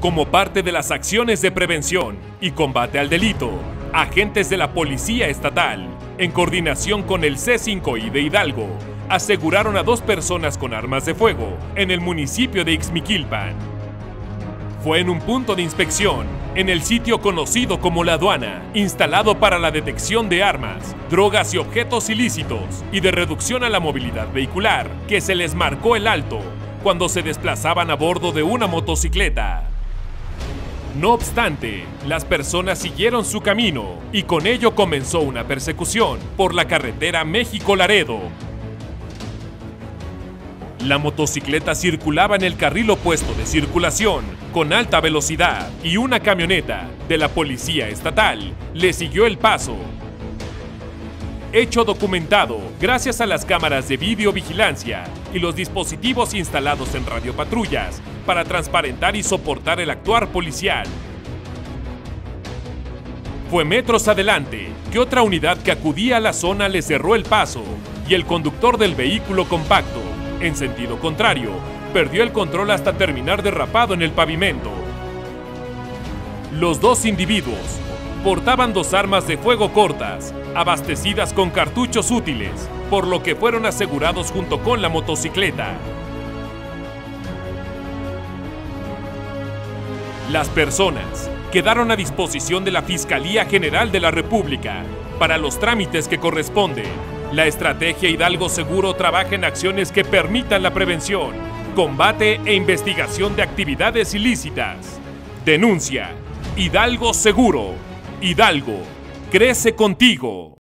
Como parte de las acciones de prevención y combate al delito, agentes de la Policía Estatal, en coordinación con el C5I de Hidalgo, aseguraron a dos personas con armas de fuego en el municipio de Ixmiquilpan. Fue en un punto de inspección, en el sitio conocido como la aduana, instalado para la detección de armas, drogas y objetos ilícitos y de reducción a la movilidad vehicular, que se les marcó el alto cuando se desplazaban a bordo de una motocicleta. No obstante, las personas siguieron su camino y con ello comenzó una persecución por la carretera México-Laredo. La motocicleta circulaba en el carril opuesto de circulación con alta velocidad y una camioneta de la policía estatal le siguió el paso. Hecho documentado gracias a las cámaras de videovigilancia y los dispositivos instalados en radiopatrullas para transparentar y soportar el actuar policial. Fue metros adelante que otra unidad que acudía a la zona le cerró el paso y el conductor del vehículo compacto, en sentido contrario, perdió el control hasta terminar derrapado en el pavimento. Los dos individuos portaban dos armas de fuego cortas, abastecidas con cartuchos útiles, por lo que fueron asegurados junto con la motocicleta. Las personas quedaron a disposición de la Fiscalía General de la República para los trámites que corresponden. La estrategia Hidalgo Seguro trabaja en acciones que permitan la prevención, combate e investigación de actividades ilícitas. Denuncia. Hidalgo Seguro. Hidalgo. Crece contigo.